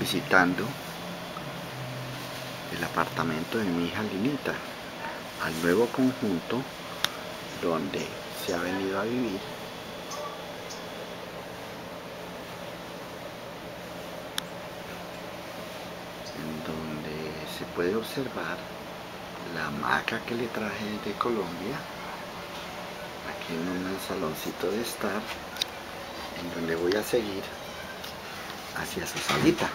visitando el apartamento de mi hija Linita, al nuevo conjunto donde se ha venido a vivir. En donde se puede observar la hamaca que le traje de Colombia, aquí en un saloncito de estar, en donde voy a seguir hacia su salita.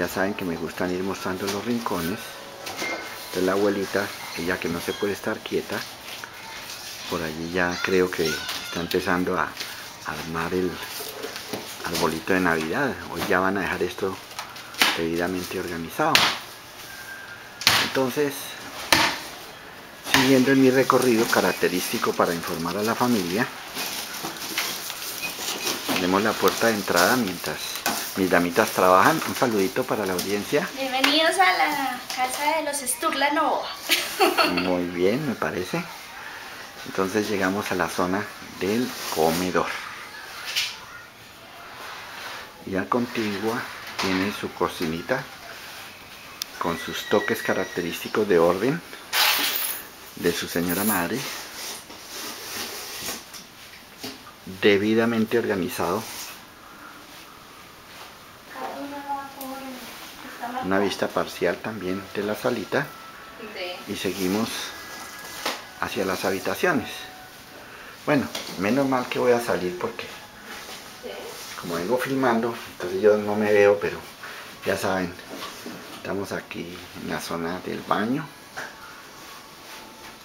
Ya saben que me gustan ir mostrando los rincones. de la abuelita, ella que no se puede estar quieta, por allí ya creo que está empezando a armar el arbolito de Navidad. Hoy ya van a dejar esto debidamente organizado. Entonces, siguiendo en mi recorrido característico para informar a la familia, tenemos la puerta de entrada mientras mis damitas trabajan. Un saludito para la audiencia. Bienvenidos a la casa de los Sturlanova. Muy bien, me parece. Entonces llegamos a la zona del comedor. Ya contigua tiene su cocinita con sus toques característicos de orden de su señora madre debidamente organizado una vista parcial también de la salita y seguimos hacia las habitaciones. Bueno menos mal que voy a salir porque como vengo filmando entonces yo no me veo pero ya saben estamos aquí en la zona del baño.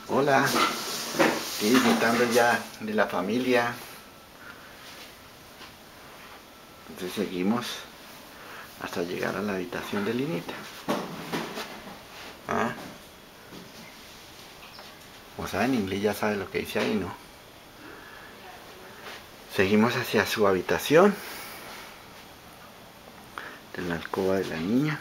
Hola estoy disfrutando ya de la familia. Entonces seguimos hasta llegar a la habitación de Linita. ¿Ah? Como saben, inglés ya sabe lo que dice ahí, ¿no? Seguimos hacia su habitación. De la alcoba de la niña.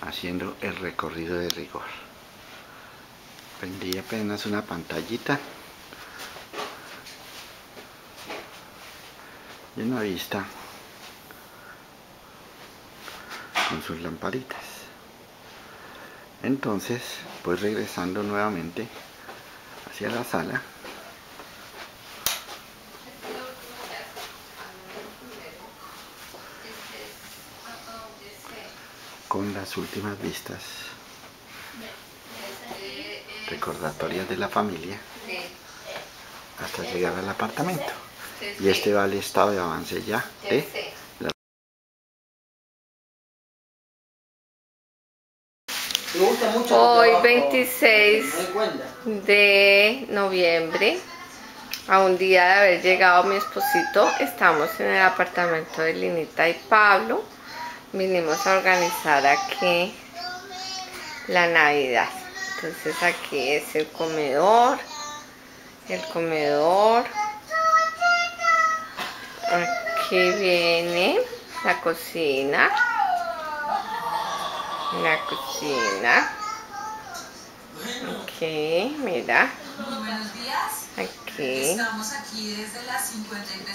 Haciendo el recorrido de rigor prendí apenas una pantallita. Y una vista. Con sus lamparitas. Entonces pues regresando nuevamente hacia la sala. Con las últimas vistas recordatorias de la familia hasta llegar al apartamento. Y este va al estado de avance ya de la... Hoy 26 de noviembre, a un día de haber llegado mi esposito, estamos en el apartamento de Linita y Pablo. Vinimos a organizar aquí la Navidad. Entonces aquí es el comedor, el comedor. Aquí viene la cocina, la cocina. Aquí, mira. Aquí.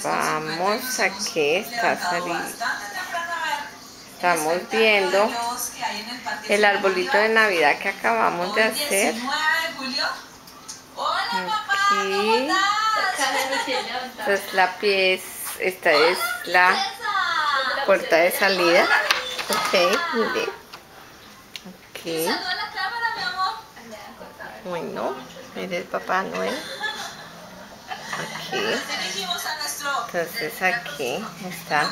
Vamos, aquí está saliendo estamos viendo el arbolito de navidad que acabamos de hacer. aquí. esta la pieza esta es la puerta de salida. Ok mire aquí bueno mire el papá Noel. Aquí entonces aquí está.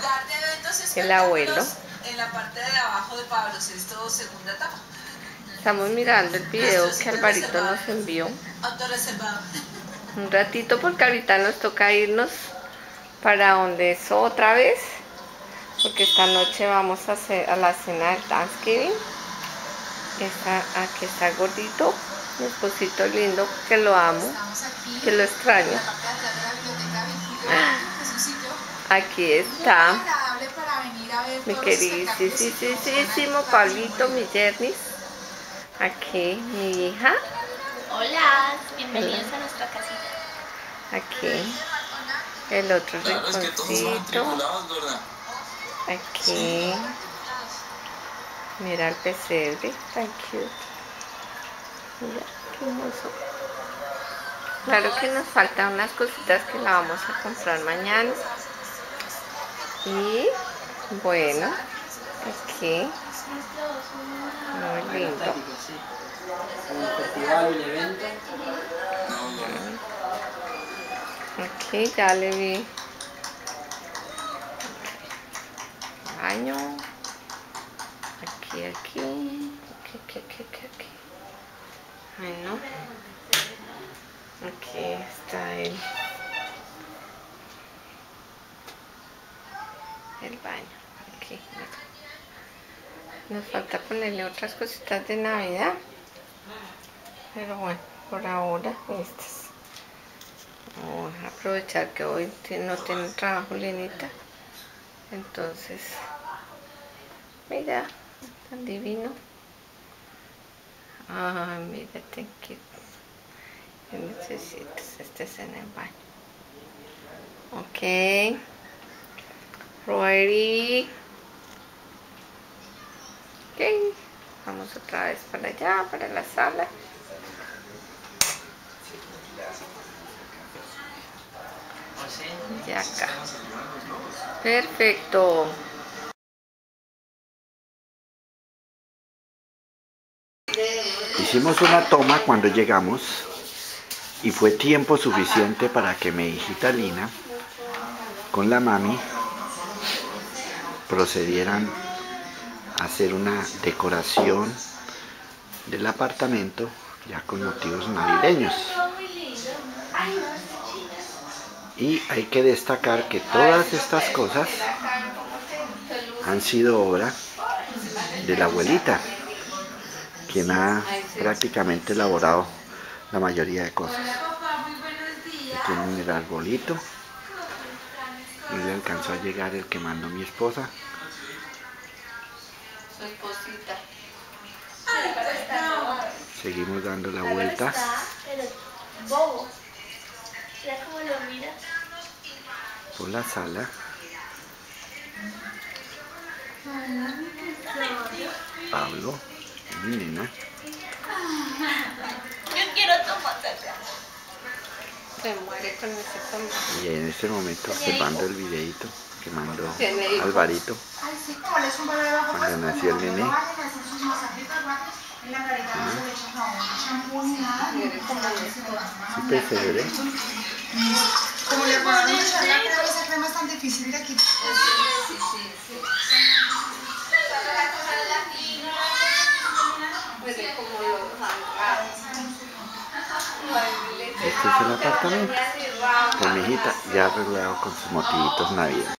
el abuelo en la parte de abajo de Pablo VI, segunda etapa. Estamos mirando el video que Alvarito nos envió. Un ratito porque ahorita nos toca irnos para donde es otra vez. Porque esta noche vamos a hacer a la cena del Thanksgiving. Está, aquí está gordito, mi esposito lindo, que lo amo, que lo extraño. Aquí está Mi queridísimo Pablito, mi Jernis. Aquí, mi hija. Hola, bienvenidos a nuestra casita. Aquí, el otro rinconcito. Aquí. Mira el pesebre, tan cute. Mira, qué hermoso. Claro que nos faltan unas cositas que la vamos a comprar mañana. Y bueno, aquí. Muy lindo. Aquí ya le vi baño. Aquí, aquí. Aquí, aquí, aquí, aquí. Bueno. Aquí está el baño. Aquí. Nos falta ponerle otras cositas de Navidad. Pero bueno, por ahora estas. Vamos a aprovechar que hoy no tiene trabajo Lenita. Entonces, mira, tan divino. Ay, mira, qué que necesitas. Este es en el baño. Ok. Ready. Ok. Vamos otra vez para allá, para la sala. Y acá. Perfecto. Hicimos una toma cuando llegamos y fue tiempo suficiente para que mi hijita Lina con la mami procedieran hacer una decoración del apartamento ya con motivos navideños y hay que destacar que todas estas cosas han sido obra de la abuelita quien ha prácticamente elaborado la mayoría de cosas. tienen el arbolito. Y le alcanzó a llegar el que mandó mi esposa. Su esposita. Seguimos dando la vuelta. Por la sala. Pablo, mi nena. Se muere con ese Y en este momento observando el videito que mandó Alvarito. Cuando nació el nené. Súper chévere. Como le podemos echar la crema, esa crema es tan difícil de quitar. Este es el apartamento. Con mi hijita ya arreglado con sus motivitos navideños.